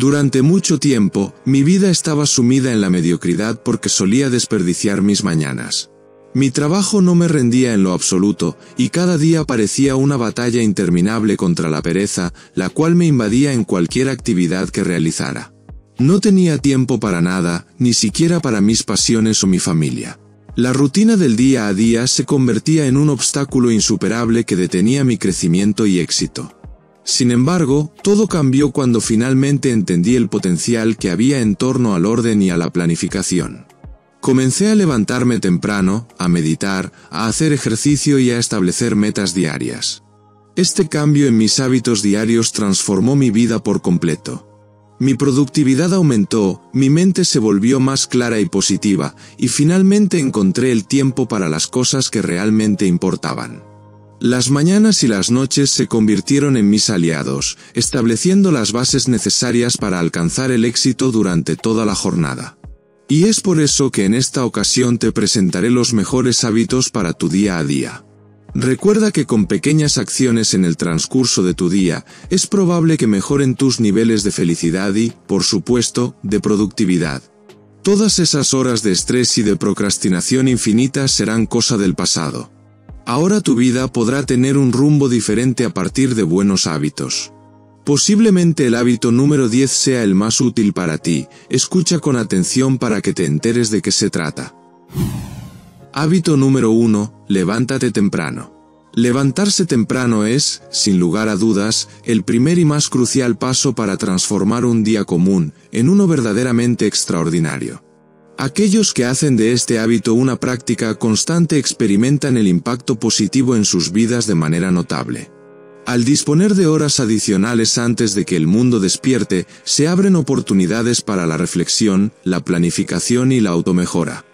Durante mucho tiempo, mi vida estaba sumida en la mediocridad porque solía desperdiciar mis mañanas. Mi trabajo no me rendía en lo absoluto, y cada día parecía una batalla interminable contra la pereza, la cual me invadía en cualquier actividad que realizara. No tenía tiempo para nada, ni siquiera para mis pasiones o mi familia. La rutina del día a día se convertía en un obstáculo insuperable que detenía mi crecimiento y éxito. Sin embargo, todo cambió cuando finalmente entendí el potencial que había en torno al orden y a la planificación. Comencé a levantarme temprano, a meditar, a hacer ejercicio y a establecer metas diarias. Este cambio en mis hábitos diarios transformó mi vida por completo. Mi productividad aumentó, mi mente se volvió más clara y positiva, y finalmente encontré el tiempo para las cosas que realmente importaban. Las mañanas y las noches se convirtieron en mis aliados, estableciendo las bases necesarias para alcanzar el éxito durante toda la jornada. Y es por eso que en esta ocasión te presentaré los mejores hábitos para tu día a día. Recuerda que con pequeñas acciones en el transcurso de tu día, es probable que mejoren tus niveles de felicidad y, por supuesto, de productividad. Todas esas horas de estrés y de procrastinación infinitas serán cosa del pasado. Ahora tu vida podrá tener un rumbo diferente a partir de buenos hábitos. Posiblemente el hábito número 10 sea el más útil para ti, escucha con atención para que te enteres de qué se trata. Hábito número 1, levántate temprano. Levantarse temprano es, sin lugar a dudas, el primer y más crucial paso para transformar un día común en uno verdaderamente extraordinario. Aquellos que hacen de este hábito una práctica constante experimentan el impacto positivo en sus vidas de manera notable. Al disponer de horas adicionales antes de que el mundo despierte, se abren oportunidades para la reflexión, la planificación y la automejora.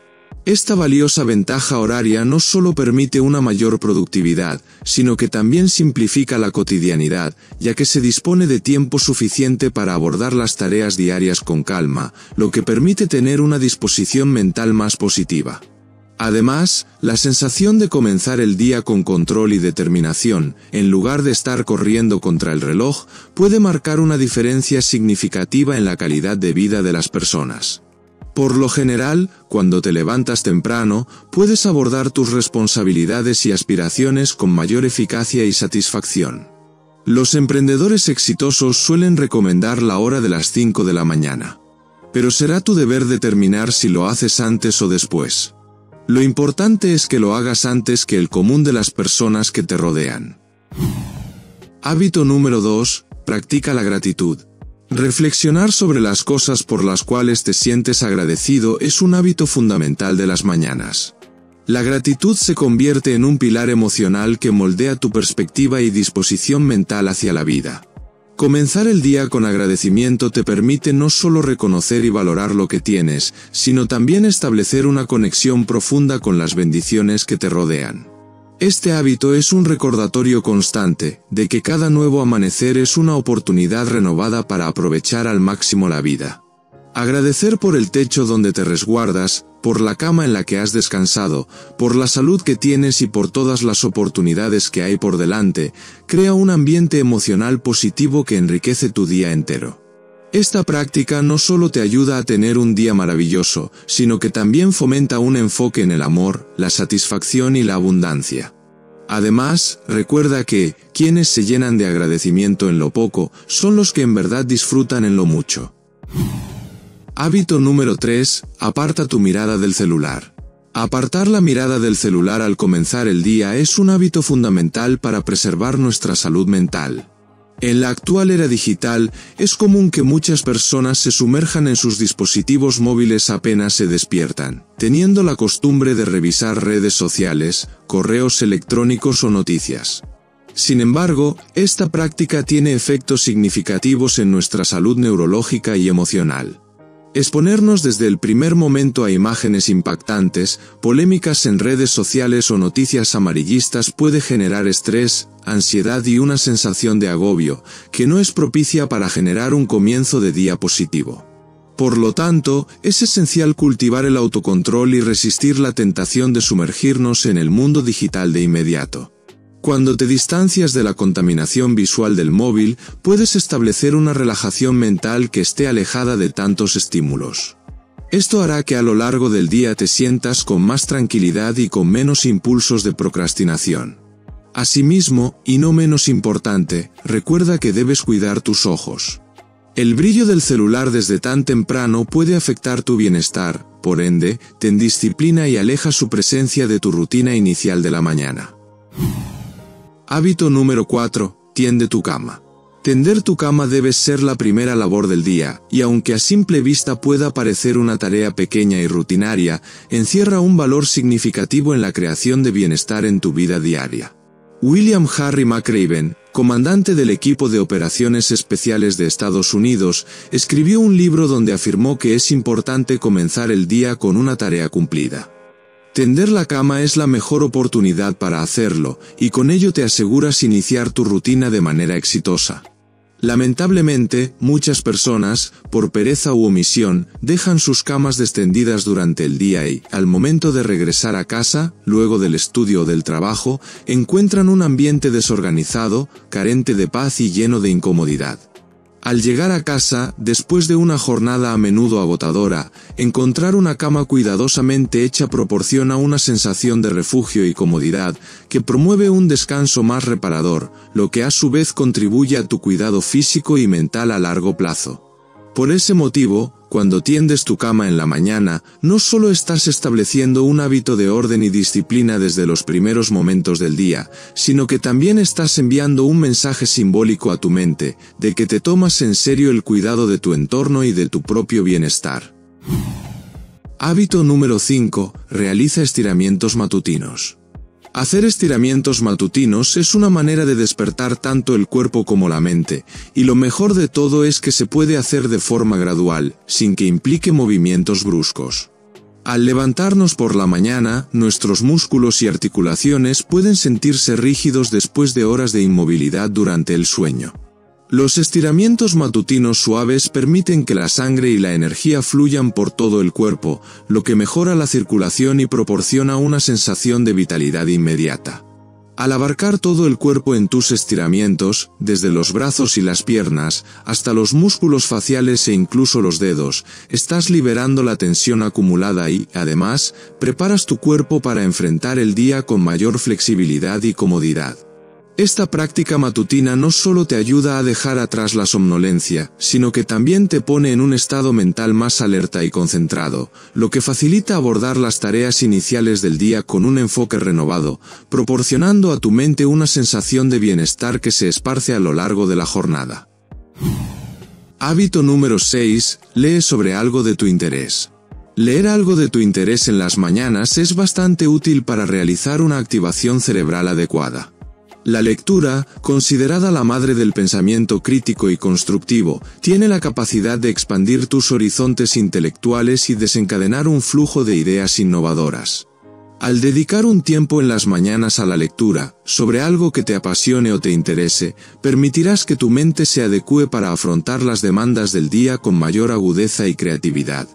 Esta valiosa ventaja horaria no solo permite una mayor productividad, sino que también simplifica la cotidianidad, ya que se dispone de tiempo suficiente para abordar las tareas diarias con calma, lo que permite tener una disposición mental más positiva. Además, la sensación de comenzar el día con control y determinación, en lugar de estar corriendo contra el reloj, puede marcar una diferencia significativa en la calidad de vida de las personas. Por lo general, cuando te levantas temprano, puedes abordar tus responsabilidades y aspiraciones con mayor eficacia y satisfacción. Los emprendedores exitosos suelen recomendar la hora de las 5 de la mañana. Pero será tu deber determinar si lo haces antes o después. Lo importante es que lo hagas antes que el común de las personas que te rodean. Hábito número 2. Practica la gratitud. Reflexionar sobre las cosas por las cuales te sientes agradecido es un hábito fundamental de las mañanas. La gratitud se convierte en un pilar emocional que moldea tu perspectiva y disposición mental hacia la vida. Comenzar el día con agradecimiento te permite no solo reconocer y valorar lo que tienes, sino también establecer una conexión profunda con las bendiciones que te rodean. Este hábito es un recordatorio constante de que cada nuevo amanecer es una oportunidad renovada para aprovechar al máximo la vida. Agradecer por el techo donde te resguardas, por la cama en la que has descansado, por la salud que tienes y por todas las oportunidades que hay por delante, crea un ambiente emocional positivo que enriquece tu día entero. Esta práctica no solo te ayuda a tener un día maravilloso, sino que también fomenta un enfoque en el amor, la satisfacción y la abundancia. Además, recuerda que, quienes se llenan de agradecimiento en lo poco, son los que en verdad disfrutan en lo mucho. Hábito número 3. Aparta tu mirada del celular. Apartar la mirada del celular al comenzar el día es un hábito fundamental para preservar nuestra salud mental. En la actual era digital, es común que muchas personas se sumerjan en sus dispositivos móviles apenas se despiertan, teniendo la costumbre de revisar redes sociales, correos electrónicos o noticias. Sin embargo, esta práctica tiene efectos significativos en nuestra salud neurológica y emocional. Exponernos desde el primer momento a imágenes impactantes, polémicas en redes sociales o noticias amarillistas puede generar estrés, ansiedad y una sensación de agobio, que no es propicia para generar un comienzo de día positivo. Por lo tanto, es esencial cultivar el autocontrol y resistir la tentación de sumergirnos en el mundo digital de inmediato. Cuando te distancias de la contaminación visual del móvil, puedes establecer una relajación mental que esté alejada de tantos estímulos. Esto hará que a lo largo del día te sientas con más tranquilidad y con menos impulsos de procrastinación. Asimismo, y no menos importante, recuerda que debes cuidar tus ojos. El brillo del celular desde tan temprano puede afectar tu bienestar, por ende, te indisciplina y aleja su presencia de tu rutina inicial de la mañana. Hábito número 4. Tiende tu cama. Tender tu cama debe ser la primera labor del día, y aunque a simple vista pueda parecer una tarea pequeña y rutinaria, encierra un valor significativo en la creación de bienestar en tu vida diaria. William Harry McRaven, comandante del equipo de operaciones especiales de Estados Unidos, escribió un libro donde afirmó que es importante comenzar el día con una tarea cumplida. Tender la cama es la mejor oportunidad para hacerlo, y con ello te aseguras iniciar tu rutina de manera exitosa. Lamentablemente, muchas personas, por pereza u omisión, dejan sus camas descendidas durante el día y, al momento de regresar a casa, luego del estudio o del trabajo, encuentran un ambiente desorganizado, carente de paz y lleno de incomodidad. Al llegar a casa, después de una jornada a menudo agotadora, encontrar una cama cuidadosamente hecha proporciona una sensación de refugio y comodidad que promueve un descanso más reparador, lo que a su vez contribuye a tu cuidado físico y mental a largo plazo. Por ese motivo, cuando tiendes tu cama en la mañana, no solo estás estableciendo un hábito de orden y disciplina desde los primeros momentos del día, sino que también estás enviando un mensaje simbólico a tu mente, de que te tomas en serio el cuidado de tu entorno y de tu propio bienestar. Hábito número 5. Realiza estiramientos matutinos. Hacer estiramientos matutinos es una manera de despertar tanto el cuerpo como la mente, y lo mejor de todo es que se puede hacer de forma gradual, sin que implique movimientos bruscos. Al levantarnos por la mañana, nuestros músculos y articulaciones pueden sentirse rígidos después de horas de inmovilidad durante el sueño. Los estiramientos matutinos suaves permiten que la sangre y la energía fluyan por todo el cuerpo, lo que mejora la circulación y proporciona una sensación de vitalidad inmediata. Al abarcar todo el cuerpo en tus estiramientos, desde los brazos y las piernas, hasta los músculos faciales e incluso los dedos, estás liberando la tensión acumulada y, además, preparas tu cuerpo para enfrentar el día con mayor flexibilidad y comodidad. Esta práctica matutina no solo te ayuda a dejar atrás la somnolencia, sino que también te pone en un estado mental más alerta y concentrado, lo que facilita abordar las tareas iniciales del día con un enfoque renovado, proporcionando a tu mente una sensación de bienestar que se esparce a lo largo de la jornada. Hábito número 6. Lee sobre algo de tu interés. Leer algo de tu interés en las mañanas es bastante útil para realizar una activación cerebral adecuada. La lectura, considerada la madre del pensamiento crítico y constructivo, tiene la capacidad de expandir tus horizontes intelectuales y desencadenar un flujo de ideas innovadoras. Al dedicar un tiempo en las mañanas a la lectura, sobre algo que te apasione o te interese, permitirás que tu mente se adecue para afrontar las demandas del día con mayor agudeza y creatividad.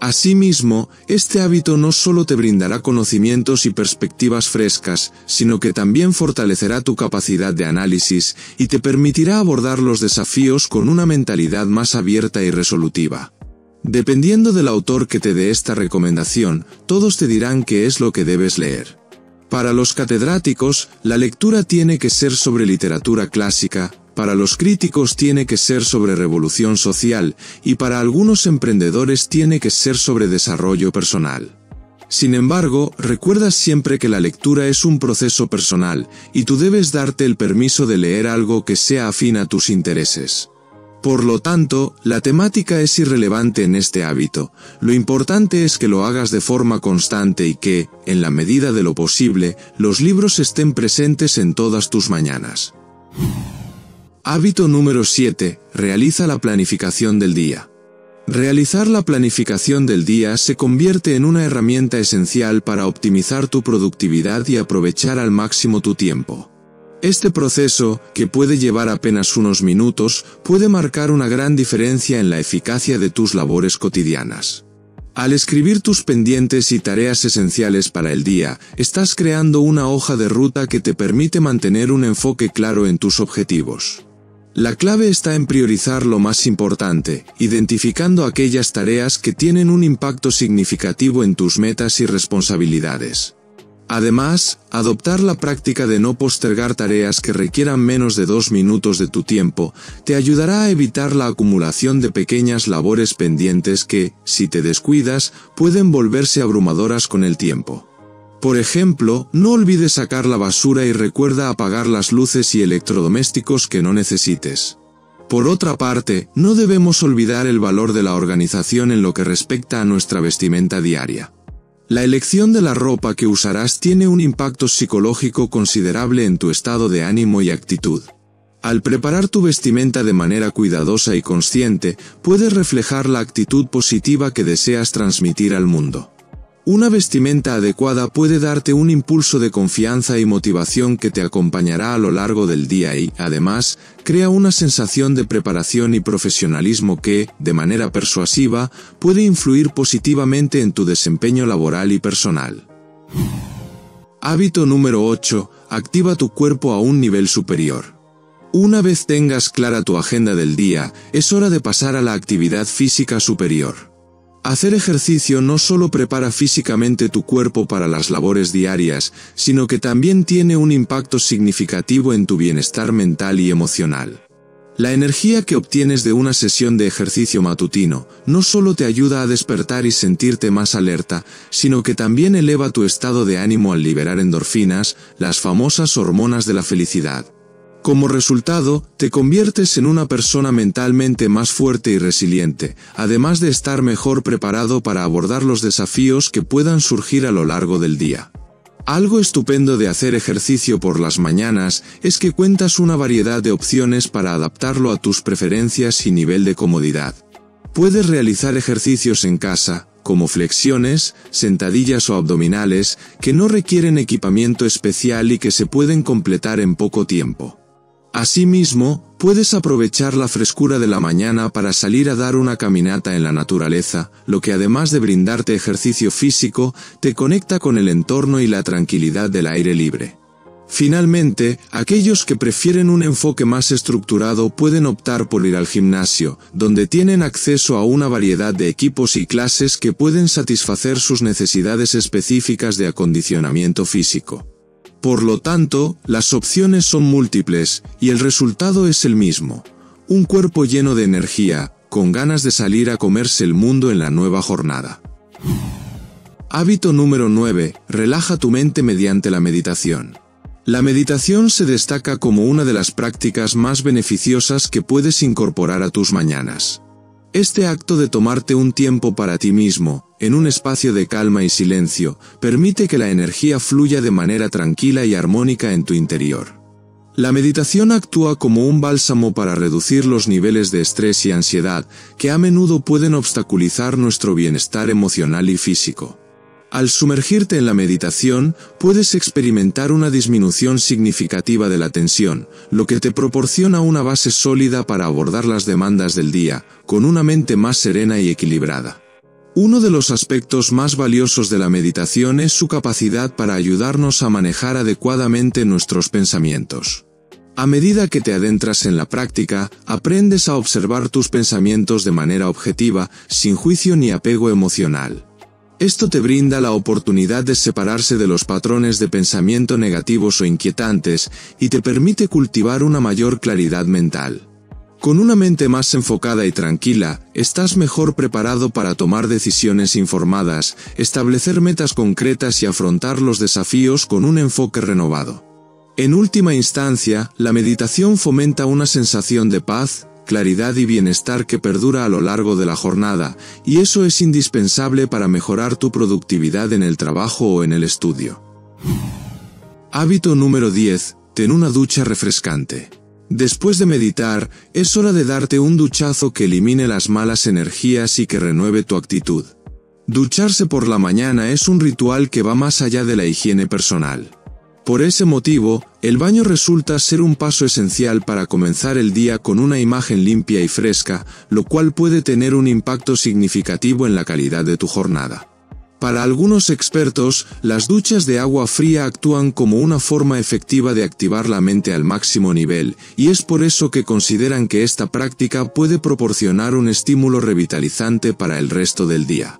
Asimismo, este hábito no solo te brindará conocimientos y perspectivas frescas, sino que también fortalecerá tu capacidad de análisis y te permitirá abordar los desafíos con una mentalidad más abierta y resolutiva. Dependiendo del autor que te dé esta recomendación, todos te dirán qué es lo que debes leer. Para los catedráticos, la lectura tiene que ser sobre literatura clásica, para los críticos tiene que ser sobre revolución social y para algunos emprendedores tiene que ser sobre desarrollo personal. Sin embargo, recuerda siempre que la lectura es un proceso personal y tú debes darte el permiso de leer algo que sea afín a tus intereses. Por lo tanto, la temática es irrelevante en este hábito, lo importante es que lo hagas de forma constante y que, en la medida de lo posible, los libros estén presentes en todas tus mañanas. Hábito número 7. Realiza la planificación del día. Realizar la planificación del día se convierte en una herramienta esencial para optimizar tu productividad y aprovechar al máximo tu tiempo. Este proceso, que puede llevar apenas unos minutos, puede marcar una gran diferencia en la eficacia de tus labores cotidianas. Al escribir tus pendientes y tareas esenciales para el día, estás creando una hoja de ruta que te permite mantener un enfoque claro en tus objetivos. La clave está en priorizar lo más importante, identificando aquellas tareas que tienen un impacto significativo en tus metas y responsabilidades. Además, adoptar la práctica de no postergar tareas que requieran menos de dos minutos de tu tiempo te ayudará a evitar la acumulación de pequeñas labores pendientes que, si te descuidas, pueden volverse abrumadoras con el tiempo. Por ejemplo, no olvides sacar la basura y recuerda apagar las luces y electrodomésticos que no necesites. Por otra parte, no debemos olvidar el valor de la organización en lo que respecta a nuestra vestimenta diaria. La elección de la ropa que usarás tiene un impacto psicológico considerable en tu estado de ánimo y actitud. Al preparar tu vestimenta de manera cuidadosa y consciente, puedes reflejar la actitud positiva que deseas transmitir al mundo. Una vestimenta adecuada puede darte un impulso de confianza y motivación que te acompañará a lo largo del día y, además, crea una sensación de preparación y profesionalismo que, de manera persuasiva, puede influir positivamente en tu desempeño laboral y personal. Hábito número 8. Activa tu cuerpo a un nivel superior. Una vez tengas clara tu agenda del día, es hora de pasar a la actividad física superior. Hacer ejercicio no solo prepara físicamente tu cuerpo para las labores diarias, sino que también tiene un impacto significativo en tu bienestar mental y emocional. La energía que obtienes de una sesión de ejercicio matutino no solo te ayuda a despertar y sentirte más alerta, sino que también eleva tu estado de ánimo al liberar endorfinas, las famosas hormonas de la felicidad. Como resultado, te conviertes en una persona mentalmente más fuerte y resiliente, además de estar mejor preparado para abordar los desafíos que puedan surgir a lo largo del día. Algo estupendo de hacer ejercicio por las mañanas es que cuentas una variedad de opciones para adaptarlo a tus preferencias y nivel de comodidad. Puedes realizar ejercicios en casa, como flexiones, sentadillas o abdominales, que no requieren equipamiento especial y que se pueden completar en poco tiempo. Asimismo, puedes aprovechar la frescura de la mañana para salir a dar una caminata en la naturaleza, lo que además de brindarte ejercicio físico, te conecta con el entorno y la tranquilidad del aire libre. Finalmente, aquellos que prefieren un enfoque más estructurado pueden optar por ir al gimnasio, donde tienen acceso a una variedad de equipos y clases que pueden satisfacer sus necesidades específicas de acondicionamiento físico. Por lo tanto, las opciones son múltiples y el resultado es el mismo. Un cuerpo lleno de energía, con ganas de salir a comerse el mundo en la nueva jornada. Hábito número 9. Relaja tu mente mediante la meditación. La meditación se destaca como una de las prácticas más beneficiosas que puedes incorporar a tus mañanas. Este acto de tomarte un tiempo para ti mismo, en un espacio de calma y silencio, permite que la energía fluya de manera tranquila y armónica en tu interior. La meditación actúa como un bálsamo para reducir los niveles de estrés y ansiedad que a menudo pueden obstaculizar nuestro bienestar emocional y físico. Al sumergirte en la meditación, puedes experimentar una disminución significativa de la tensión, lo que te proporciona una base sólida para abordar las demandas del día, con una mente más serena y equilibrada. Uno de los aspectos más valiosos de la meditación es su capacidad para ayudarnos a manejar adecuadamente nuestros pensamientos. A medida que te adentras en la práctica, aprendes a observar tus pensamientos de manera objetiva, sin juicio ni apego emocional. Esto te brinda la oportunidad de separarse de los patrones de pensamiento negativos o inquietantes y te permite cultivar una mayor claridad mental. Con una mente más enfocada y tranquila, estás mejor preparado para tomar decisiones informadas, establecer metas concretas y afrontar los desafíos con un enfoque renovado. En última instancia, la meditación fomenta una sensación de paz, claridad y bienestar que perdura a lo largo de la jornada, y eso es indispensable para mejorar tu productividad en el trabajo o en el estudio. Hábito número 10. Ten una ducha refrescante. Después de meditar, es hora de darte un duchazo que elimine las malas energías y que renueve tu actitud. Ducharse por la mañana es un ritual que va más allá de la higiene personal. Por ese motivo, el baño resulta ser un paso esencial para comenzar el día con una imagen limpia y fresca, lo cual puede tener un impacto significativo en la calidad de tu jornada. Para algunos expertos, las duchas de agua fría actúan como una forma efectiva de activar la mente al máximo nivel, y es por eso que consideran que esta práctica puede proporcionar un estímulo revitalizante para el resto del día.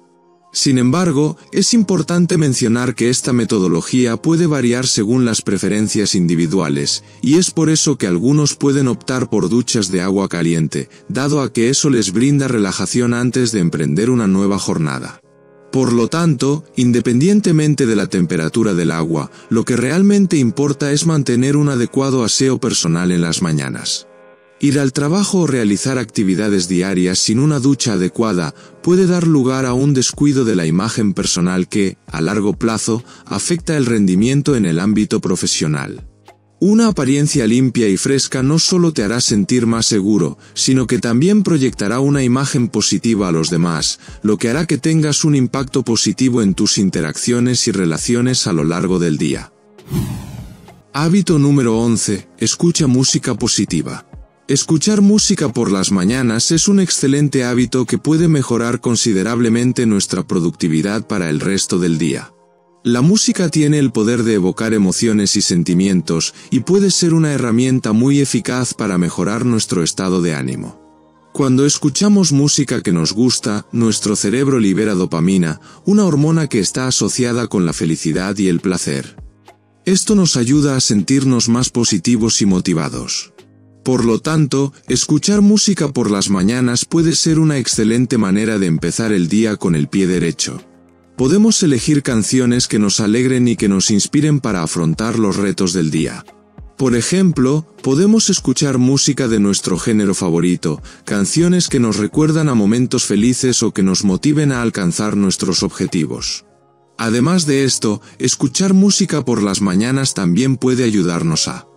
Sin embargo, es importante mencionar que esta metodología puede variar según las preferencias individuales, y es por eso que algunos pueden optar por duchas de agua caliente, dado a que eso les brinda relajación antes de emprender una nueva jornada. Por lo tanto, independientemente de la temperatura del agua, lo que realmente importa es mantener un adecuado aseo personal en las mañanas. Ir al trabajo o realizar actividades diarias sin una ducha adecuada puede dar lugar a un descuido de la imagen personal que, a largo plazo, afecta el rendimiento en el ámbito profesional. Una apariencia limpia y fresca no solo te hará sentir más seguro, sino que también proyectará una imagen positiva a los demás, lo que hará que tengas un impacto positivo en tus interacciones y relaciones a lo largo del día. Hábito número 11. Escucha música positiva. Escuchar música por las mañanas es un excelente hábito que puede mejorar considerablemente nuestra productividad para el resto del día. La música tiene el poder de evocar emociones y sentimientos y puede ser una herramienta muy eficaz para mejorar nuestro estado de ánimo. Cuando escuchamos música que nos gusta, nuestro cerebro libera dopamina, una hormona que está asociada con la felicidad y el placer. Esto nos ayuda a sentirnos más positivos y motivados. Por lo tanto, escuchar música por las mañanas puede ser una excelente manera de empezar el día con el pie derecho. Podemos elegir canciones que nos alegren y que nos inspiren para afrontar los retos del día. Por ejemplo, podemos escuchar música de nuestro género favorito, canciones que nos recuerdan a momentos felices o que nos motiven a alcanzar nuestros objetivos. Además de esto, escuchar música por las mañanas también puede ayudarnos a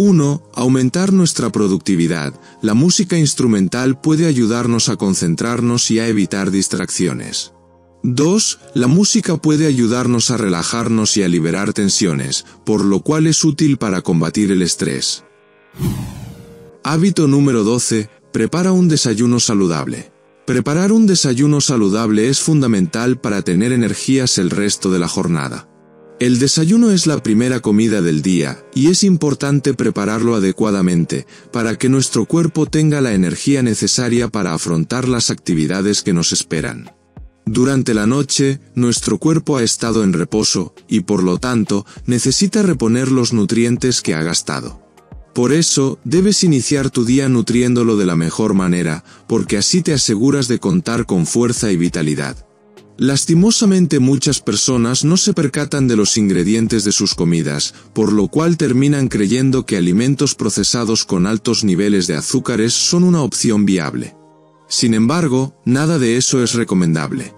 1. Aumentar nuestra productividad. La música instrumental puede ayudarnos a concentrarnos y a evitar distracciones. 2. La música puede ayudarnos a relajarnos y a liberar tensiones, por lo cual es útil para combatir el estrés. Hábito número 12. Prepara un desayuno saludable. Preparar un desayuno saludable es fundamental para tener energías el resto de la jornada. El desayuno es la primera comida del día, y es importante prepararlo adecuadamente, para que nuestro cuerpo tenga la energía necesaria para afrontar las actividades que nos esperan. Durante la noche, nuestro cuerpo ha estado en reposo, y por lo tanto, necesita reponer los nutrientes que ha gastado. Por eso, debes iniciar tu día nutriéndolo de la mejor manera, porque así te aseguras de contar con fuerza y vitalidad. Lastimosamente muchas personas no se percatan de los ingredientes de sus comidas, por lo cual terminan creyendo que alimentos procesados con altos niveles de azúcares son una opción viable. Sin embargo, nada de eso es recomendable.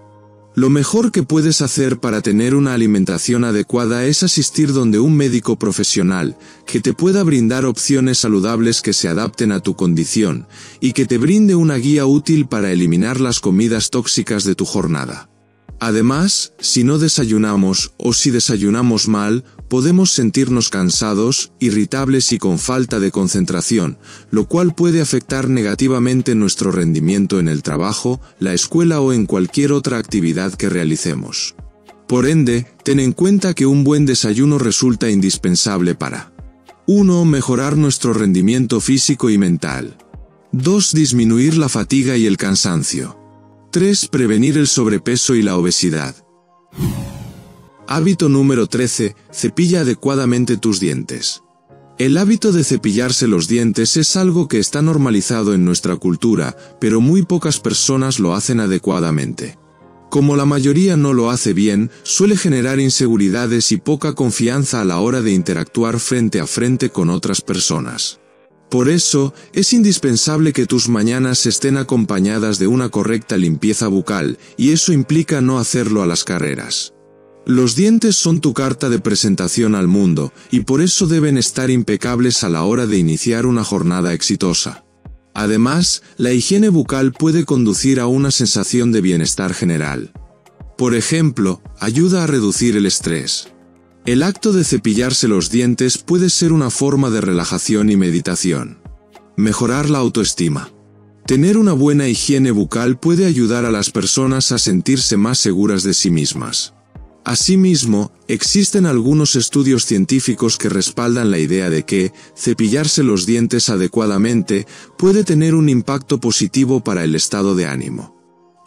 Lo mejor que puedes hacer para tener una alimentación adecuada es asistir donde un médico profesional, que te pueda brindar opciones saludables que se adapten a tu condición, y que te brinde una guía útil para eliminar las comidas tóxicas de tu jornada. Además, si no desayunamos o si desayunamos mal, podemos sentirnos cansados, irritables y con falta de concentración, lo cual puede afectar negativamente nuestro rendimiento en el trabajo, la escuela o en cualquier otra actividad que realicemos. Por ende, ten en cuenta que un buen desayuno resulta indispensable para 1. Mejorar nuestro rendimiento físico y mental. 2. Disminuir la fatiga y el cansancio. 3. Prevenir el sobrepeso y la obesidad. Hábito número 13. Cepilla adecuadamente tus dientes. El hábito de cepillarse los dientes es algo que está normalizado en nuestra cultura, pero muy pocas personas lo hacen adecuadamente. Como la mayoría no lo hace bien, suele generar inseguridades y poca confianza a la hora de interactuar frente a frente con otras personas. Por eso, es indispensable que tus mañanas estén acompañadas de una correcta limpieza bucal, y eso implica no hacerlo a las carreras. Los dientes son tu carta de presentación al mundo, y por eso deben estar impecables a la hora de iniciar una jornada exitosa. Además, la higiene bucal puede conducir a una sensación de bienestar general. Por ejemplo, ayuda a reducir el estrés. El acto de cepillarse los dientes puede ser una forma de relajación y meditación. Mejorar la autoestima. Tener una buena higiene bucal puede ayudar a las personas a sentirse más seguras de sí mismas. Asimismo, existen algunos estudios científicos que respaldan la idea de que cepillarse los dientes adecuadamente puede tener un impacto positivo para el estado de ánimo.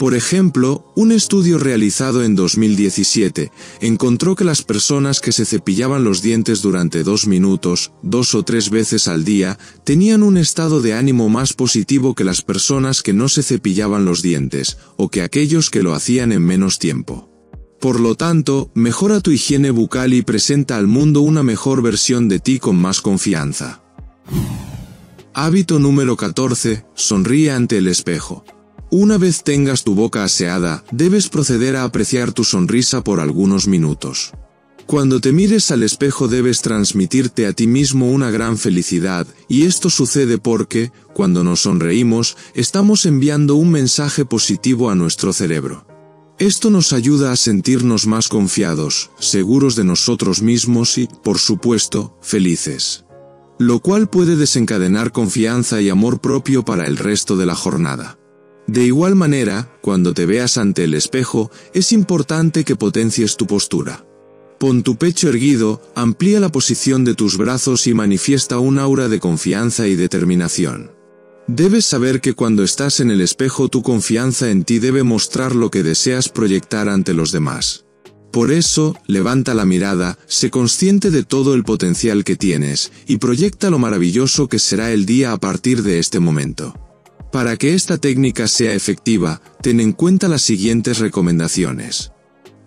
Por ejemplo, un estudio realizado en 2017 encontró que las personas que se cepillaban los dientes durante dos minutos, dos o tres veces al día, tenían un estado de ánimo más positivo que las personas que no se cepillaban los dientes, o que aquellos que lo hacían en menos tiempo. Por lo tanto, mejora tu higiene bucal y presenta al mundo una mejor versión de ti con más confianza. Hábito número 14. Sonríe ante el espejo. Una vez tengas tu boca aseada, debes proceder a apreciar tu sonrisa por algunos minutos. Cuando te mires al espejo debes transmitirte a ti mismo una gran felicidad, y esto sucede porque, cuando nos sonreímos, estamos enviando un mensaje positivo a nuestro cerebro. Esto nos ayuda a sentirnos más confiados, seguros de nosotros mismos y, por supuesto, felices. Lo cual puede desencadenar confianza y amor propio para el resto de la jornada. De igual manera, cuando te veas ante el espejo, es importante que potencies tu postura. Pon tu pecho erguido, amplía la posición de tus brazos y manifiesta un aura de confianza y determinación. Debes saber que cuando estás en el espejo tu confianza en ti debe mostrar lo que deseas proyectar ante los demás. Por eso, levanta la mirada, sé consciente de todo el potencial que tienes, y proyecta lo maravilloso que será el día a partir de este momento. Para que esta técnica sea efectiva, ten en cuenta las siguientes recomendaciones.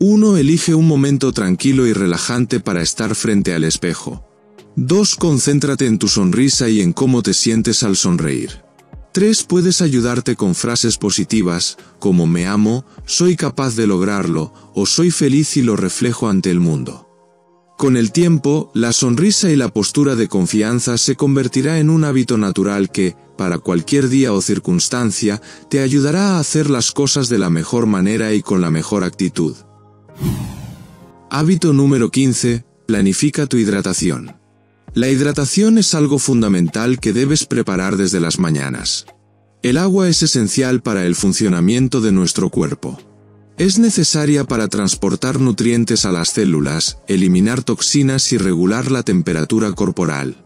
1. Elige un momento tranquilo y relajante para estar frente al espejo. 2. Concéntrate en tu sonrisa y en cómo te sientes al sonreír. 3. Puedes ayudarte con frases positivas, como me amo, soy capaz de lograrlo, o soy feliz y lo reflejo ante el mundo. Con el tiempo, la sonrisa y la postura de confianza se convertirá en un hábito natural que, para cualquier día o circunstancia, te ayudará a hacer las cosas de la mejor manera y con la mejor actitud. Hábito número 15. Planifica tu hidratación. La hidratación es algo fundamental que debes preparar desde las mañanas. El agua es esencial para el funcionamiento de nuestro cuerpo. Es necesaria para transportar nutrientes a las células, eliminar toxinas y regular la temperatura corporal.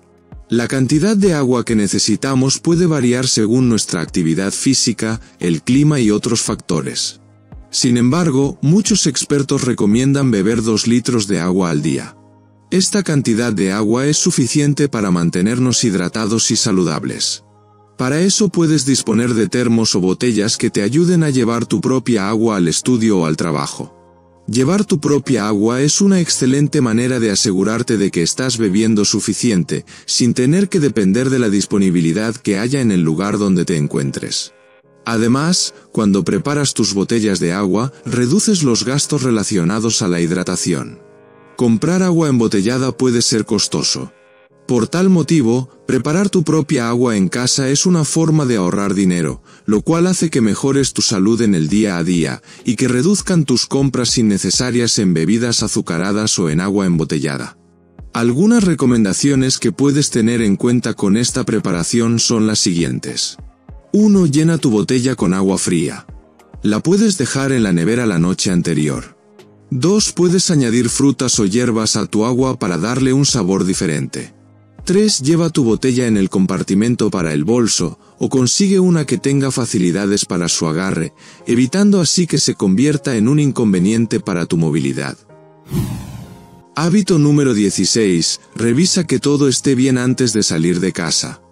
La cantidad de agua que necesitamos puede variar según nuestra actividad física, el clima y otros factores. Sin embargo, muchos expertos recomiendan beber 2 litros de agua al día. Esta cantidad de agua es suficiente para mantenernos hidratados y saludables. Para eso puedes disponer de termos o botellas que te ayuden a llevar tu propia agua al estudio o al trabajo. Llevar tu propia agua es una excelente manera de asegurarte de que estás bebiendo suficiente, sin tener que depender de la disponibilidad que haya en el lugar donde te encuentres. Además, cuando preparas tus botellas de agua, reduces los gastos relacionados a la hidratación. Comprar agua embotellada puede ser costoso. Por tal motivo, preparar tu propia agua en casa es una forma de ahorrar dinero, lo cual hace que mejores tu salud en el día a día, y que reduzcan tus compras innecesarias en bebidas azucaradas o en agua embotellada. Algunas recomendaciones que puedes tener en cuenta con esta preparación son las siguientes. 1. Llena tu botella con agua fría. La puedes dejar en la nevera la noche anterior. 2. Puedes añadir frutas o hierbas a tu agua para darle un sabor diferente. 3. Lleva tu botella en el compartimento para el bolso, o consigue una que tenga facilidades para su agarre, evitando así que se convierta en un inconveniente para tu movilidad. Hábito número 16. Revisa que todo esté bien antes de salir de casa.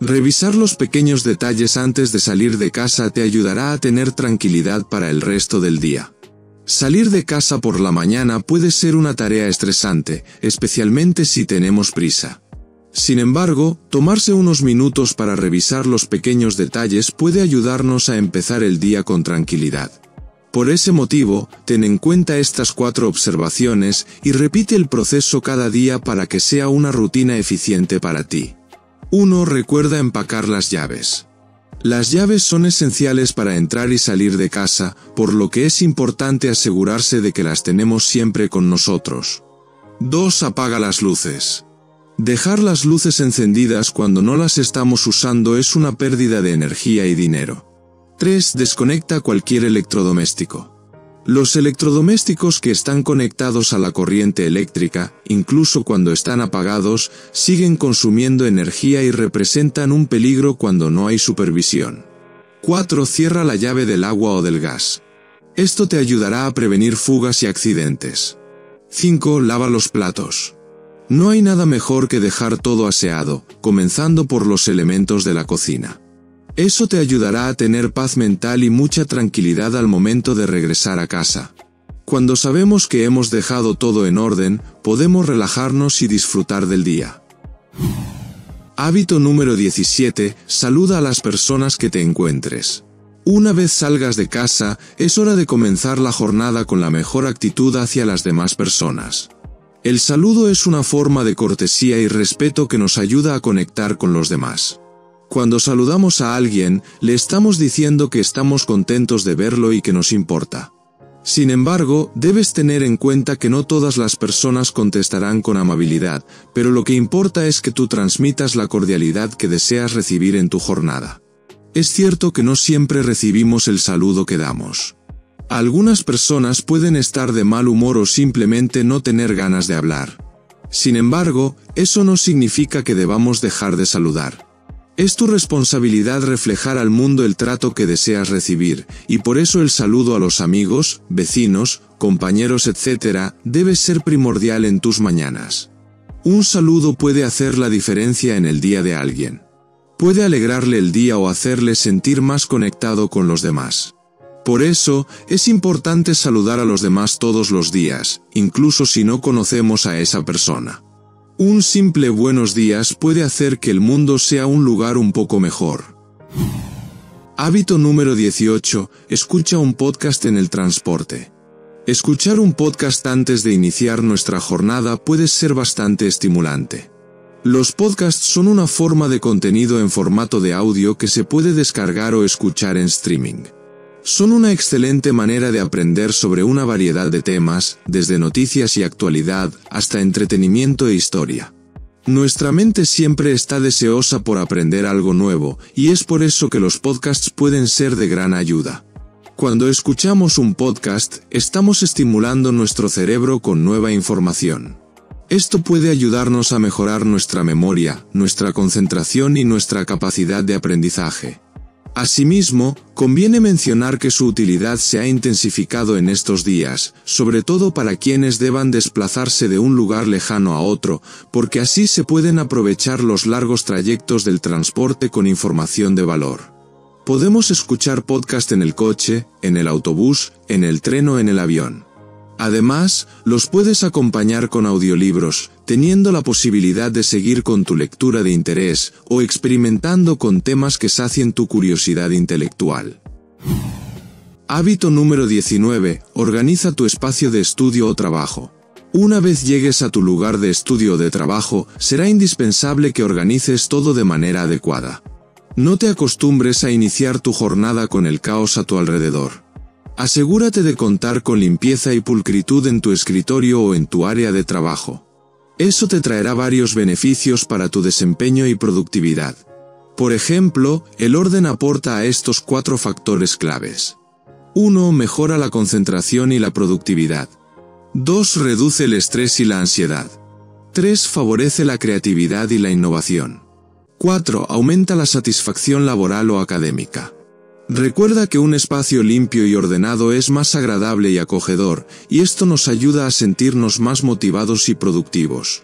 Revisar los pequeños detalles antes de salir de casa te ayudará a tener tranquilidad para el resto del día. Salir de casa por la mañana puede ser una tarea estresante, especialmente si tenemos prisa. Sin embargo, tomarse unos minutos para revisar los pequeños detalles puede ayudarnos a empezar el día con tranquilidad. Por ese motivo, ten en cuenta estas cuatro observaciones y repite el proceso cada día para que sea una rutina eficiente para ti. 1. Recuerda empacar las llaves. Las llaves son esenciales para entrar y salir de casa, por lo que es importante asegurarse de que las tenemos siempre con nosotros. 2. Apaga las luces. Dejar las luces encendidas cuando no las estamos usando es una pérdida de energía y dinero. 3. Desconecta cualquier electrodoméstico. Los electrodomésticos que están conectados a la corriente eléctrica, incluso cuando están apagados, siguen consumiendo energía y representan un peligro cuando no hay supervisión. 4. Cierra la llave del agua o del gas. Esto te ayudará a prevenir fugas y accidentes. 5. Lava los platos. No hay nada mejor que dejar todo aseado, comenzando por los elementos de la cocina. Eso te ayudará a tener paz mental y mucha tranquilidad al momento de regresar a casa. Cuando sabemos que hemos dejado todo en orden, podemos relajarnos y disfrutar del día. Hábito número 17. Saluda a las personas que te encuentres. Una vez salgas de casa, es hora de comenzar la jornada con la mejor actitud hacia las demás personas. El saludo es una forma de cortesía y respeto que nos ayuda a conectar con los demás. Cuando saludamos a alguien, le estamos diciendo que estamos contentos de verlo y que nos importa. Sin embargo, debes tener en cuenta que no todas las personas contestarán con amabilidad, pero lo que importa es que tú transmitas la cordialidad que deseas recibir en tu jornada. Es cierto que no siempre recibimos el saludo que damos. Algunas personas pueden estar de mal humor o simplemente no tener ganas de hablar. Sin embargo, eso no significa que debamos dejar de saludar. Es tu responsabilidad reflejar al mundo el trato que deseas recibir, y por eso el saludo a los amigos, vecinos, compañeros, etc., debe ser primordial en tus mañanas. Un saludo puede hacer la diferencia en el día de alguien. Puede alegrarle el día o hacerle sentir más conectado con los demás. Por eso, es importante saludar a los demás todos los días, incluso si no conocemos a esa persona. Un simple buenos días puede hacer que el mundo sea un lugar un poco mejor. Hábito número 18. Escucha un podcast en el transporte. Escuchar un podcast antes de iniciar nuestra jornada puede ser bastante estimulante. Los podcasts son una forma de contenido en formato de audio que se puede descargar o escuchar en streaming son una excelente manera de aprender sobre una variedad de temas, desde noticias y actualidad hasta entretenimiento e historia. Nuestra mente siempre está deseosa por aprender algo nuevo, y es por eso que los podcasts pueden ser de gran ayuda. Cuando escuchamos un podcast, estamos estimulando nuestro cerebro con nueva información. Esto puede ayudarnos a mejorar nuestra memoria, nuestra concentración y nuestra capacidad de aprendizaje. Asimismo, conviene mencionar que su utilidad se ha intensificado en estos días, sobre todo para quienes deban desplazarse de un lugar lejano a otro, porque así se pueden aprovechar los largos trayectos del transporte con información de valor. Podemos escuchar podcast en el coche, en el autobús, en el tren o en el avión. Además, los puedes acompañar con audiolibros, teniendo la posibilidad de seguir con tu lectura de interés o experimentando con temas que sacien tu curiosidad intelectual. Hábito número 19. Organiza tu espacio de estudio o trabajo. Una vez llegues a tu lugar de estudio o de trabajo, será indispensable que organices todo de manera adecuada. No te acostumbres a iniciar tu jornada con el caos a tu alrededor. Asegúrate de contar con limpieza y pulcritud en tu escritorio o en tu área de trabajo. Eso te traerá varios beneficios para tu desempeño y productividad. Por ejemplo, el orden aporta a estos cuatro factores claves. 1. Mejora la concentración y la productividad. 2. Reduce el estrés y la ansiedad. 3. Favorece la creatividad y la innovación. 4. Aumenta la satisfacción laboral o académica. Recuerda que un espacio limpio y ordenado es más agradable y acogedor, y esto nos ayuda a sentirnos más motivados y productivos.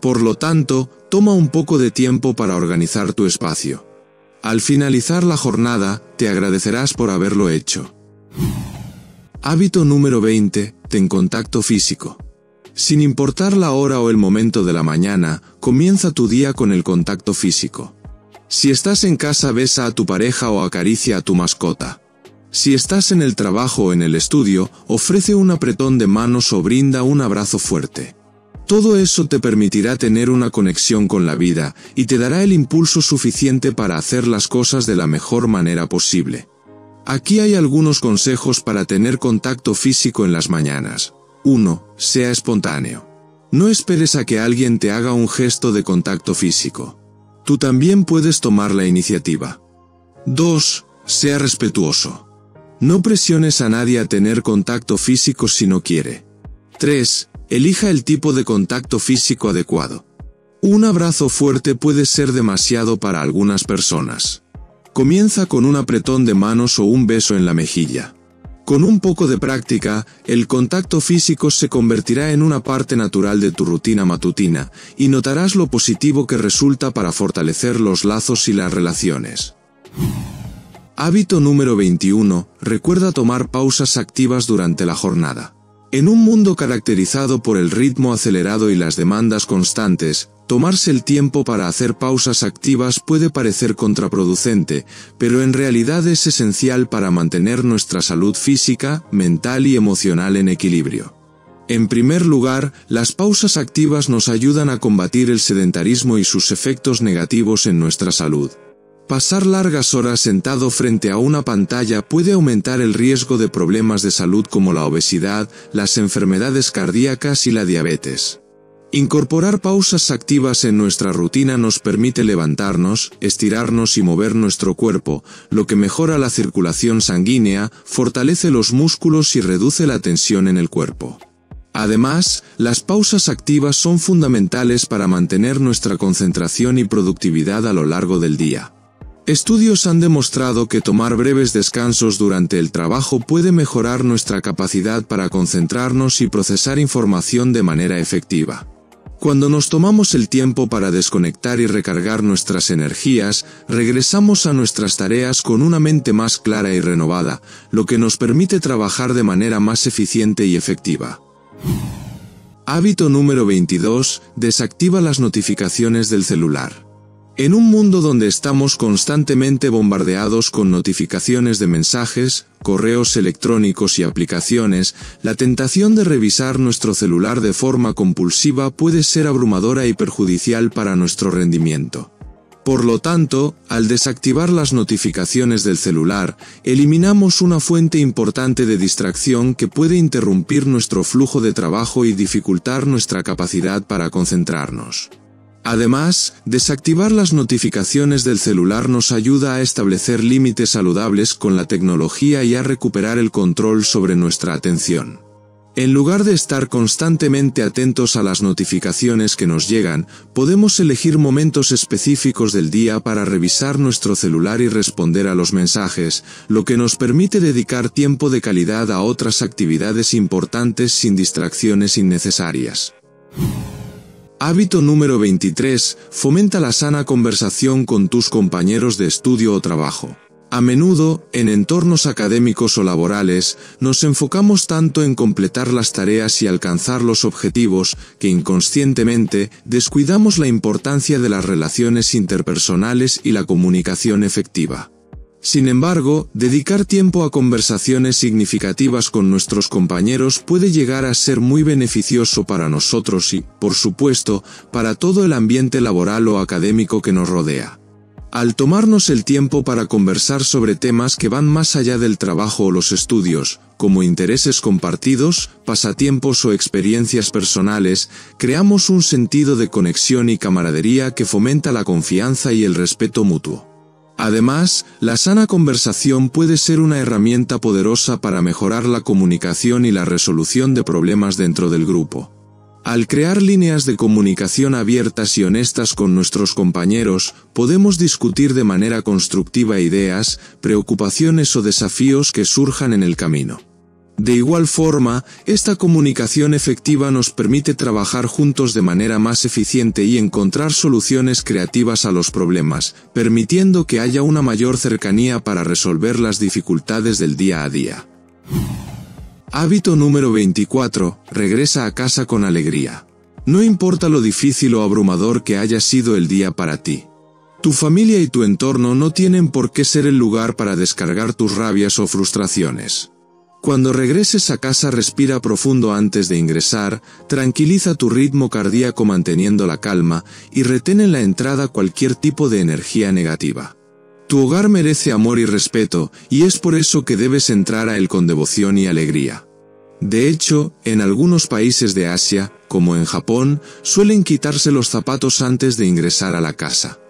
Por lo tanto, toma un poco de tiempo para organizar tu espacio. Al finalizar la jornada, te agradecerás por haberlo hecho. Hábito número 20. Ten contacto físico. Sin importar la hora o el momento de la mañana, comienza tu día con el contacto físico. Si estás en casa besa a tu pareja o acaricia a tu mascota. Si estás en el trabajo o en el estudio, ofrece un apretón de manos o brinda un abrazo fuerte. Todo eso te permitirá tener una conexión con la vida y te dará el impulso suficiente para hacer las cosas de la mejor manera posible. Aquí hay algunos consejos para tener contacto físico en las mañanas. 1. Sea espontáneo. No esperes a que alguien te haga un gesto de contacto físico. Tú también puedes tomar la iniciativa. 2. Sea respetuoso. No presiones a nadie a tener contacto físico si no quiere. 3. Elija el tipo de contacto físico adecuado. Un abrazo fuerte puede ser demasiado para algunas personas. Comienza con un apretón de manos o un beso en la mejilla. Con un poco de práctica, el contacto físico se convertirá en una parte natural de tu rutina matutina, y notarás lo positivo que resulta para fortalecer los lazos y las relaciones. Hábito número 21. Recuerda tomar pausas activas durante la jornada. En un mundo caracterizado por el ritmo acelerado y las demandas constantes, tomarse el tiempo para hacer pausas activas puede parecer contraproducente, pero en realidad es esencial para mantener nuestra salud física, mental y emocional en equilibrio. En primer lugar, las pausas activas nos ayudan a combatir el sedentarismo y sus efectos negativos en nuestra salud. Pasar largas horas sentado frente a una pantalla puede aumentar el riesgo de problemas de salud como la obesidad, las enfermedades cardíacas y la diabetes. Incorporar pausas activas en nuestra rutina nos permite levantarnos, estirarnos y mover nuestro cuerpo, lo que mejora la circulación sanguínea, fortalece los músculos y reduce la tensión en el cuerpo. Además, las pausas activas son fundamentales para mantener nuestra concentración y productividad a lo largo del día. Estudios han demostrado que tomar breves descansos durante el trabajo puede mejorar nuestra capacidad para concentrarnos y procesar información de manera efectiva. Cuando nos tomamos el tiempo para desconectar y recargar nuestras energías, regresamos a nuestras tareas con una mente más clara y renovada, lo que nos permite trabajar de manera más eficiente y efectiva. Hábito número 22. Desactiva las notificaciones del celular. En un mundo donde estamos constantemente bombardeados con notificaciones de mensajes, correos electrónicos y aplicaciones, la tentación de revisar nuestro celular de forma compulsiva puede ser abrumadora y perjudicial para nuestro rendimiento. Por lo tanto, al desactivar las notificaciones del celular, eliminamos una fuente importante de distracción que puede interrumpir nuestro flujo de trabajo y dificultar nuestra capacidad para concentrarnos. Además, desactivar las notificaciones del celular nos ayuda a establecer límites saludables con la tecnología y a recuperar el control sobre nuestra atención. En lugar de estar constantemente atentos a las notificaciones que nos llegan, podemos elegir momentos específicos del día para revisar nuestro celular y responder a los mensajes, lo que nos permite dedicar tiempo de calidad a otras actividades importantes sin distracciones innecesarias. Hábito número 23. Fomenta la sana conversación con tus compañeros de estudio o trabajo. A menudo, en entornos académicos o laborales, nos enfocamos tanto en completar las tareas y alcanzar los objetivos que inconscientemente descuidamos la importancia de las relaciones interpersonales y la comunicación efectiva. Sin embargo, dedicar tiempo a conversaciones significativas con nuestros compañeros puede llegar a ser muy beneficioso para nosotros y, por supuesto, para todo el ambiente laboral o académico que nos rodea. Al tomarnos el tiempo para conversar sobre temas que van más allá del trabajo o los estudios, como intereses compartidos, pasatiempos o experiencias personales, creamos un sentido de conexión y camaradería que fomenta la confianza y el respeto mutuo. Además, la sana conversación puede ser una herramienta poderosa para mejorar la comunicación y la resolución de problemas dentro del grupo. Al crear líneas de comunicación abiertas y honestas con nuestros compañeros, podemos discutir de manera constructiva ideas, preocupaciones o desafíos que surjan en el camino. De igual forma, esta comunicación efectiva nos permite trabajar juntos de manera más eficiente y encontrar soluciones creativas a los problemas, permitiendo que haya una mayor cercanía para resolver las dificultades del día a día. Hábito número 24. Regresa a casa con alegría. No importa lo difícil o abrumador que haya sido el día para ti. Tu familia y tu entorno no tienen por qué ser el lugar para descargar tus rabias o frustraciones. Cuando regreses a casa respira profundo antes de ingresar, tranquiliza tu ritmo cardíaco manteniendo la calma y retén en la entrada cualquier tipo de energía negativa. Tu hogar merece amor y respeto, y es por eso que debes entrar a él con devoción y alegría. De hecho, en algunos países de Asia, como en Japón, suelen quitarse los zapatos antes de ingresar a la casa.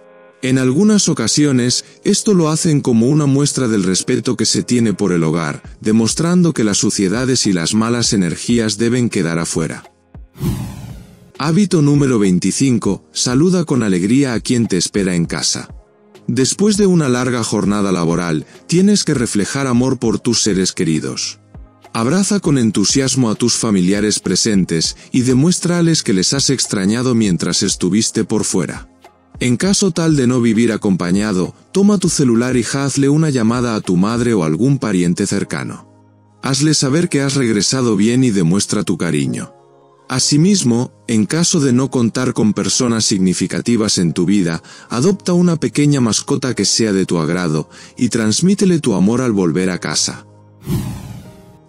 En algunas ocasiones, esto lo hacen como una muestra del respeto que se tiene por el hogar, demostrando que las suciedades y las malas energías deben quedar afuera. Hábito número 25. Saluda con alegría a quien te espera en casa. Después de una larga jornada laboral, tienes que reflejar amor por tus seres queridos. Abraza con entusiasmo a tus familiares presentes y demuéstrales que les has extrañado mientras estuviste por fuera. En caso tal de no vivir acompañado, toma tu celular y hazle una llamada a tu madre o algún pariente cercano. Hazle saber que has regresado bien y demuestra tu cariño. Asimismo, en caso de no contar con personas significativas en tu vida, adopta una pequeña mascota que sea de tu agrado y transmítele tu amor al volver a casa.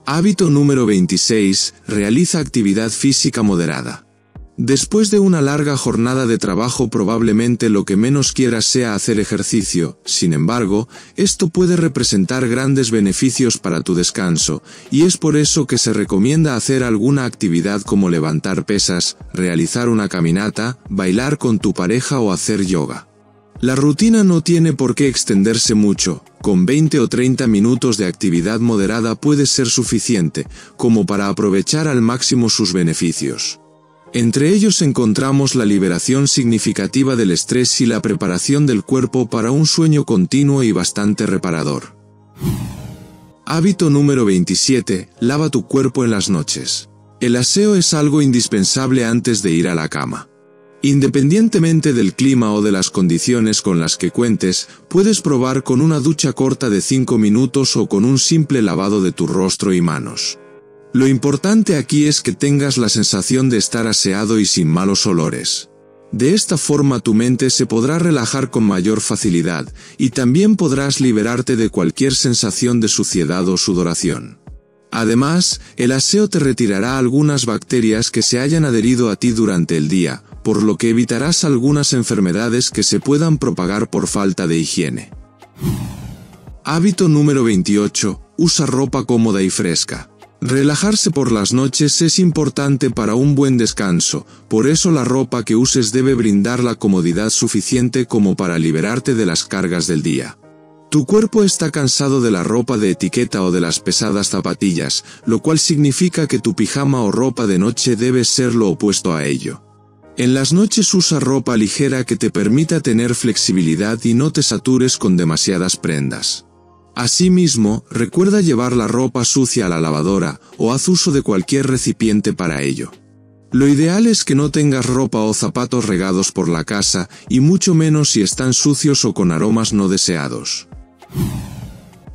Hábito número 26. Realiza actividad física moderada. Después de una larga jornada de trabajo probablemente lo que menos quieras sea hacer ejercicio, sin embargo, esto puede representar grandes beneficios para tu descanso, y es por eso que se recomienda hacer alguna actividad como levantar pesas, realizar una caminata, bailar con tu pareja o hacer yoga. La rutina no tiene por qué extenderse mucho, con 20 o 30 minutos de actividad moderada puede ser suficiente, como para aprovechar al máximo sus beneficios. Entre ellos encontramos la liberación significativa del estrés y la preparación del cuerpo para un sueño continuo y bastante reparador. Hábito número 27. Lava tu cuerpo en las noches. El aseo es algo indispensable antes de ir a la cama. Independientemente del clima o de las condiciones con las que cuentes, puedes probar con una ducha corta de 5 minutos o con un simple lavado de tu rostro y manos. Lo importante aquí es que tengas la sensación de estar aseado y sin malos olores. De esta forma tu mente se podrá relajar con mayor facilidad, y también podrás liberarte de cualquier sensación de suciedad o sudoración. Además, el aseo te retirará algunas bacterias que se hayan adherido a ti durante el día, por lo que evitarás algunas enfermedades que se puedan propagar por falta de higiene. Hábito número 28. Usa ropa cómoda y fresca. Relajarse por las noches es importante para un buen descanso, por eso la ropa que uses debe brindar la comodidad suficiente como para liberarte de las cargas del día. Tu cuerpo está cansado de la ropa de etiqueta o de las pesadas zapatillas, lo cual significa que tu pijama o ropa de noche debe ser lo opuesto a ello. En las noches usa ropa ligera que te permita tener flexibilidad y no te satures con demasiadas prendas. Asimismo, recuerda llevar la ropa sucia a la lavadora o haz uso de cualquier recipiente para ello. Lo ideal es que no tengas ropa o zapatos regados por la casa y mucho menos si están sucios o con aromas no deseados.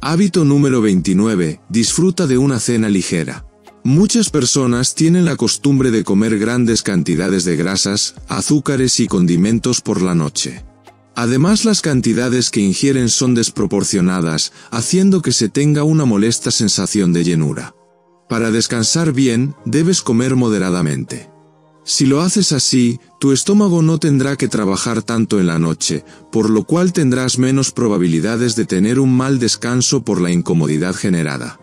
Hábito número 29. Disfruta de una cena ligera. Muchas personas tienen la costumbre de comer grandes cantidades de grasas, azúcares y condimentos por la noche. Además las cantidades que ingieren son desproporcionadas, haciendo que se tenga una molesta sensación de llenura. Para descansar bien, debes comer moderadamente. Si lo haces así, tu estómago no tendrá que trabajar tanto en la noche, por lo cual tendrás menos probabilidades de tener un mal descanso por la incomodidad generada.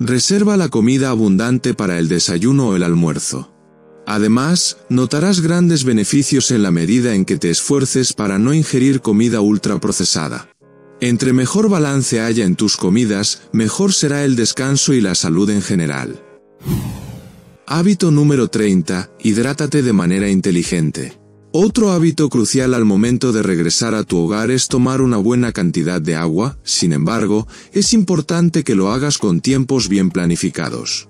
Reserva la comida abundante para el desayuno o el almuerzo. Además, notarás grandes beneficios en la medida en que te esfuerces para no ingerir comida ultraprocesada. Entre mejor balance haya en tus comidas, mejor será el descanso y la salud en general. Hábito número 30. Hidrátate de manera inteligente. Otro hábito crucial al momento de regresar a tu hogar es tomar una buena cantidad de agua, sin embargo, es importante que lo hagas con tiempos bien planificados.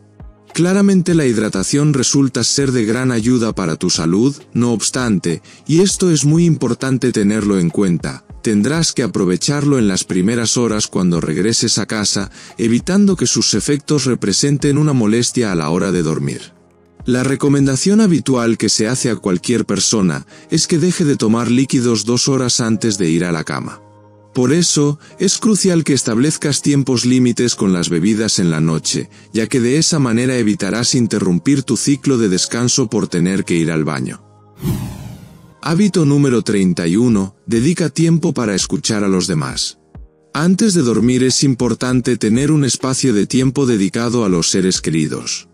Claramente la hidratación resulta ser de gran ayuda para tu salud, no obstante, y esto es muy importante tenerlo en cuenta, tendrás que aprovecharlo en las primeras horas cuando regreses a casa, evitando que sus efectos representen una molestia a la hora de dormir. La recomendación habitual que se hace a cualquier persona es que deje de tomar líquidos dos horas antes de ir a la cama. Por eso, es crucial que establezcas tiempos límites con las bebidas en la noche, ya que de esa manera evitarás interrumpir tu ciclo de descanso por tener que ir al baño. Hábito número 31. Dedica tiempo para escuchar a los demás. Antes de dormir es importante tener un espacio de tiempo dedicado a los seres queridos.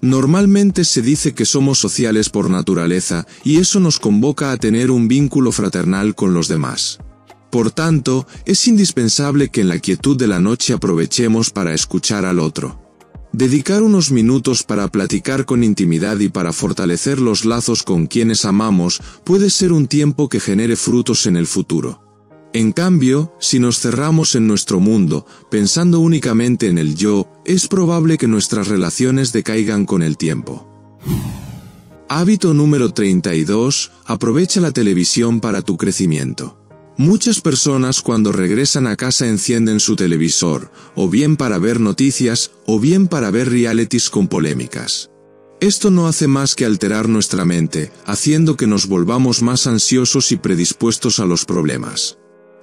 Normalmente se dice que somos sociales por naturaleza, y eso nos convoca a tener un vínculo fraternal con los demás. Por tanto, es indispensable que en la quietud de la noche aprovechemos para escuchar al otro. Dedicar unos minutos para platicar con intimidad y para fortalecer los lazos con quienes amamos puede ser un tiempo que genere frutos en el futuro. En cambio, si nos cerramos en nuestro mundo, pensando únicamente en el yo, es probable que nuestras relaciones decaigan con el tiempo. Hábito número 32. Aprovecha la televisión para tu crecimiento. Muchas personas cuando regresan a casa encienden su televisor, o bien para ver noticias, o bien para ver realities con polémicas. Esto no hace más que alterar nuestra mente, haciendo que nos volvamos más ansiosos y predispuestos a los problemas.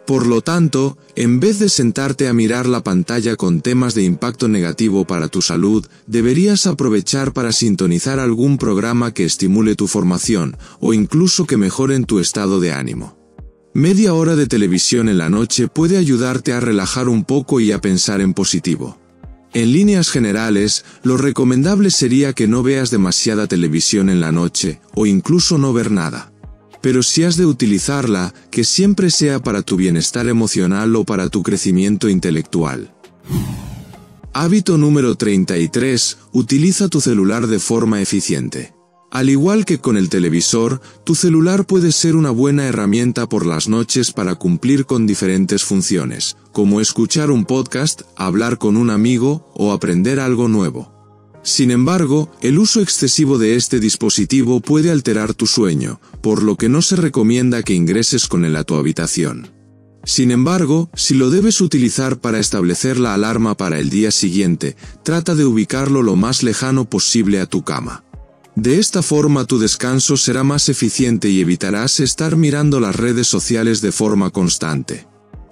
Por lo tanto, en vez de sentarte a mirar la pantalla con temas de impacto negativo para tu salud, deberías aprovechar para sintonizar algún programa que estimule tu formación, o incluso que mejoren tu estado de ánimo. Media hora de televisión en la noche puede ayudarte a relajar un poco y a pensar en positivo. En líneas generales, lo recomendable sería que no veas demasiada televisión en la noche, o incluso no ver nada. Pero si has de utilizarla, que siempre sea para tu bienestar emocional o para tu crecimiento intelectual. Hábito número 33. Utiliza tu celular de forma eficiente. Al igual que con el televisor, tu celular puede ser una buena herramienta por las noches para cumplir con diferentes funciones, como escuchar un podcast, hablar con un amigo o aprender algo nuevo. Sin embargo, el uso excesivo de este dispositivo puede alterar tu sueño, por lo que no se recomienda que ingreses con él a tu habitación. Sin embargo, si lo debes utilizar para establecer la alarma para el día siguiente, trata de ubicarlo lo más lejano posible a tu cama. De esta forma tu descanso será más eficiente y evitarás estar mirando las redes sociales de forma constante.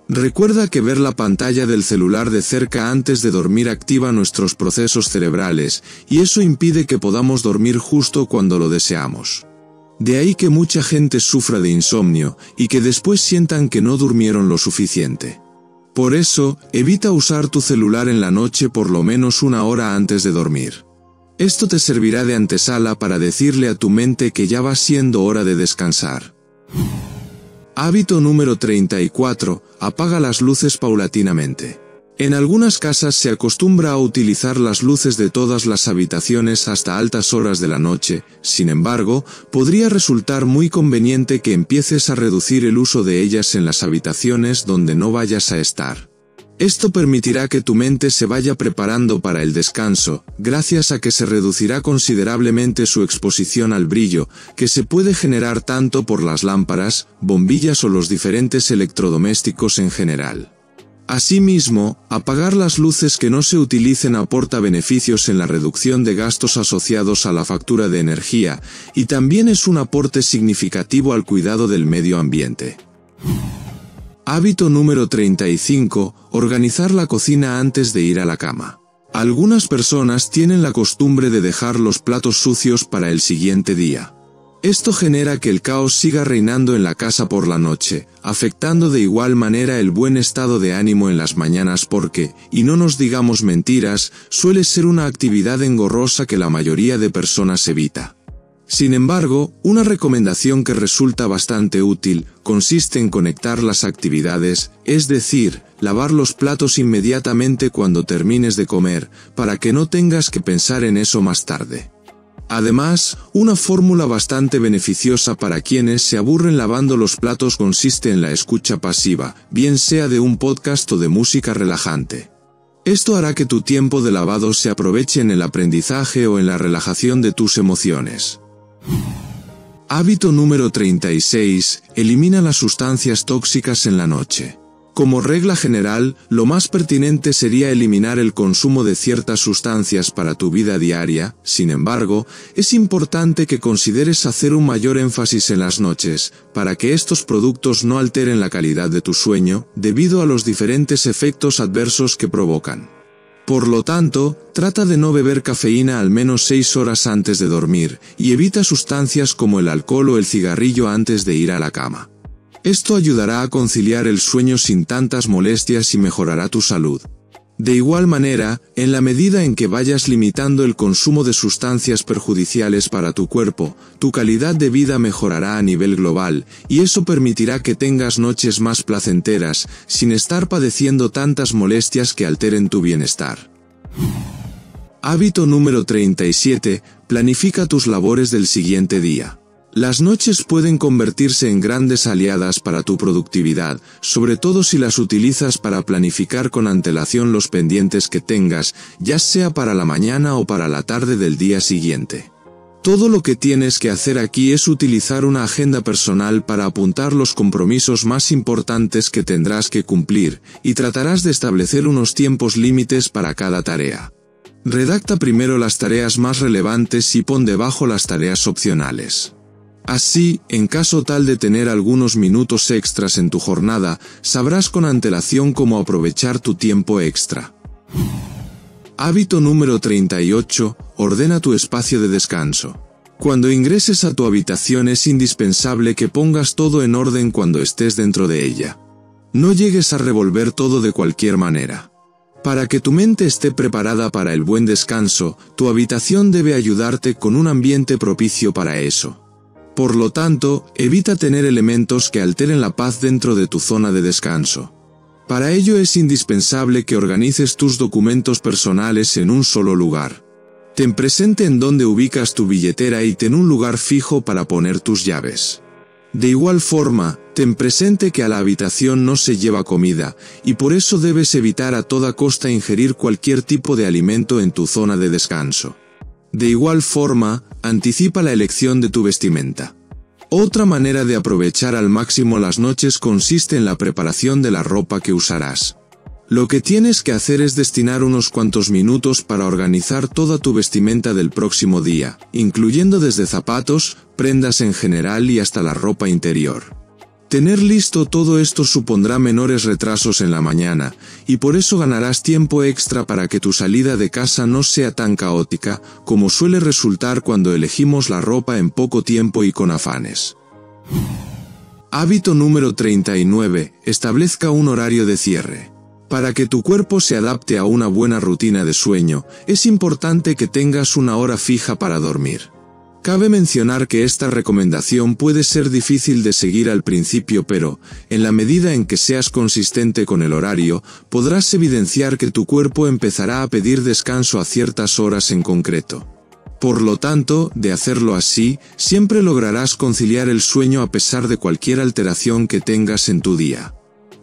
Recuerda que ver la pantalla del celular de cerca antes de dormir activa nuestros procesos cerebrales, y eso impide que podamos dormir justo cuando lo deseamos. De ahí que mucha gente sufra de insomnio, y que después sientan que no durmieron lo suficiente. Por eso, evita usar tu celular en la noche por lo menos una hora antes de dormir. Esto te servirá de antesala para decirle a tu mente que ya va siendo hora de descansar. Hábito número 34. Apaga las luces paulatinamente. En algunas casas se acostumbra a utilizar las luces de todas las habitaciones hasta altas horas de la noche, sin embargo, podría resultar muy conveniente que empieces a reducir el uso de ellas en las habitaciones donde no vayas a estar. Esto permitirá que tu mente se vaya preparando para el descanso, gracias a que se reducirá considerablemente su exposición al brillo, que se puede generar tanto por las lámparas, bombillas o los diferentes electrodomésticos en general. Asimismo, apagar las luces que no se utilicen aporta beneficios en la reducción de gastos asociados a la factura de energía, y también es un aporte significativo al cuidado del medio ambiente. Hábito número 35. Organizar la cocina antes de ir a la cama. Algunas personas tienen la costumbre de dejar los platos sucios para el siguiente día. Esto genera que el caos siga reinando en la casa por la noche, afectando de igual manera el buen estado de ánimo en las mañanas porque, y no nos digamos mentiras, suele ser una actividad engorrosa que la mayoría de personas evita. Sin embargo, una recomendación que resulta bastante útil consiste en conectar las actividades, es decir, lavar los platos inmediatamente cuando termines de comer, para que no tengas que pensar en eso más tarde. Además, una fórmula bastante beneficiosa para quienes se aburren lavando los platos consiste en la escucha pasiva, bien sea de un podcast o de música relajante. Esto hará que tu tiempo de lavado se aproveche en el aprendizaje o en la relajación de tus emociones. Hábito número 36. Elimina las sustancias tóxicas en la noche. Como regla general, lo más pertinente sería eliminar el consumo de ciertas sustancias para tu vida diaria, sin embargo, es importante que consideres hacer un mayor énfasis en las noches, para que estos productos no alteren la calidad de tu sueño, debido a los diferentes efectos adversos que provocan. Por lo tanto, trata de no beber cafeína al menos 6 horas antes de dormir, y evita sustancias como el alcohol o el cigarrillo antes de ir a la cama. Esto ayudará a conciliar el sueño sin tantas molestias y mejorará tu salud. De igual manera, en la medida en que vayas limitando el consumo de sustancias perjudiciales para tu cuerpo, tu calidad de vida mejorará a nivel global, y eso permitirá que tengas noches más placenteras, sin estar padeciendo tantas molestias que alteren tu bienestar. Hábito número 37. Planifica tus labores del siguiente día. Las noches pueden convertirse en grandes aliadas para tu productividad, sobre todo si las utilizas para planificar con antelación los pendientes que tengas, ya sea para la mañana o para la tarde del día siguiente. Todo lo que tienes que hacer aquí es utilizar una agenda personal para apuntar los compromisos más importantes que tendrás que cumplir, y tratarás de establecer unos tiempos límites para cada tarea. Redacta primero las tareas más relevantes y pon debajo las tareas opcionales. Así, en caso tal de tener algunos minutos extras en tu jornada, sabrás con antelación cómo aprovechar tu tiempo extra. Hábito número 38. Ordena tu espacio de descanso. Cuando ingreses a tu habitación es indispensable que pongas todo en orden cuando estés dentro de ella. No llegues a revolver todo de cualquier manera. Para que tu mente esté preparada para el buen descanso, tu habitación debe ayudarte con un ambiente propicio para eso. Por lo tanto, evita tener elementos que alteren la paz dentro de tu zona de descanso. Para ello es indispensable que organices tus documentos personales en un solo lugar. Ten presente en dónde ubicas tu billetera y ten un lugar fijo para poner tus llaves. De igual forma, ten presente que a la habitación no se lleva comida, y por eso debes evitar a toda costa ingerir cualquier tipo de alimento en tu zona de descanso. De igual forma, anticipa la elección de tu vestimenta. Otra manera de aprovechar al máximo las noches consiste en la preparación de la ropa que usarás. Lo que tienes que hacer es destinar unos cuantos minutos para organizar toda tu vestimenta del próximo día, incluyendo desde zapatos, prendas en general y hasta la ropa interior. Tener listo todo esto supondrá menores retrasos en la mañana, y por eso ganarás tiempo extra para que tu salida de casa no sea tan caótica, como suele resultar cuando elegimos la ropa en poco tiempo y con afanes. Hábito número 39. Establezca un horario de cierre. Para que tu cuerpo se adapte a una buena rutina de sueño, es importante que tengas una hora fija para dormir. Cabe mencionar que esta recomendación puede ser difícil de seguir al principio pero, en la medida en que seas consistente con el horario, podrás evidenciar que tu cuerpo empezará a pedir descanso a ciertas horas en concreto. Por lo tanto, de hacerlo así, siempre lograrás conciliar el sueño a pesar de cualquier alteración que tengas en tu día.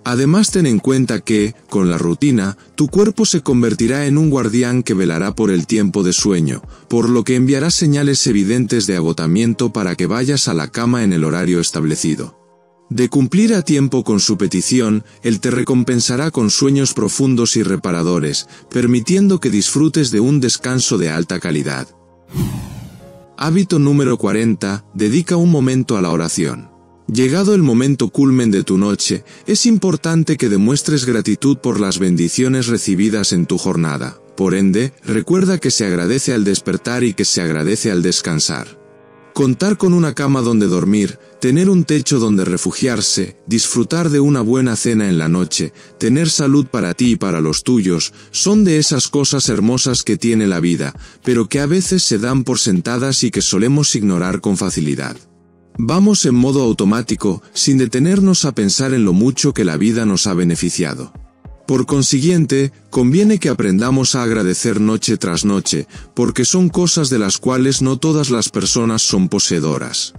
Además ten en cuenta que, con la rutina, tu cuerpo se convertirá en un guardián que velará por el tiempo de sueño, por lo que enviará señales evidentes de agotamiento para que vayas a la cama en el horario establecido. De cumplir a tiempo con su petición, Él te recompensará con sueños profundos y reparadores, permitiendo que disfrutes de un descanso de alta calidad. Hábito número 40. Dedica un momento a la oración. Llegado el momento culmen de tu noche, es importante que demuestres gratitud por las bendiciones recibidas en tu jornada. Por ende, recuerda que se agradece al despertar y que se agradece al descansar. Contar con una cama donde dormir, tener un techo donde refugiarse, disfrutar de una buena cena en la noche, tener salud para ti y para los tuyos, son de esas cosas hermosas que tiene la vida, pero que a veces se dan por sentadas y que solemos ignorar con facilidad. Vamos en modo automático, sin detenernos a pensar en lo mucho que la vida nos ha beneficiado. Por consiguiente, conviene que aprendamos a agradecer noche tras noche, porque son cosas de las cuales no todas las personas son poseedoras.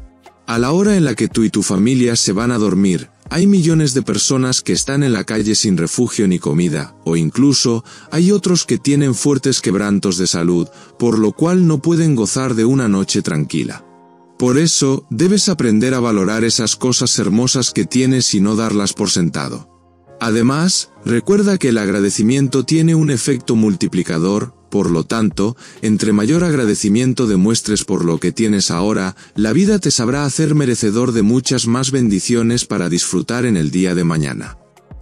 A la hora en la que tú y tu familia se van a dormir, hay millones de personas que están en la calle sin refugio ni comida, o incluso hay otros que tienen fuertes quebrantos de salud, por lo cual no pueden gozar de una noche tranquila. Por eso, debes aprender a valorar esas cosas hermosas que tienes y no darlas por sentado. Además, recuerda que el agradecimiento tiene un efecto multiplicador, por lo tanto, entre mayor agradecimiento demuestres por lo que tienes ahora, la vida te sabrá hacer merecedor de muchas más bendiciones para disfrutar en el día de mañana.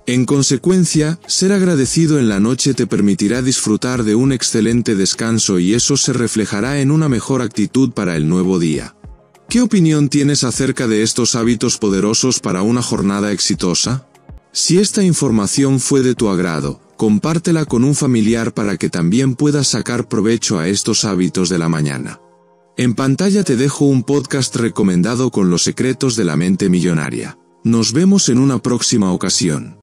En consecuencia, ser agradecido en la noche te permitirá disfrutar de un excelente descanso y eso se reflejará en una mejor actitud para el nuevo día. ¿Qué opinión tienes acerca de estos hábitos poderosos para una jornada exitosa? Si esta información fue de tu agrado, compártela con un familiar para que también puedas sacar provecho a estos hábitos de la mañana. En pantalla te dejo un podcast recomendado con los secretos de la mente millonaria. Nos vemos en una próxima ocasión.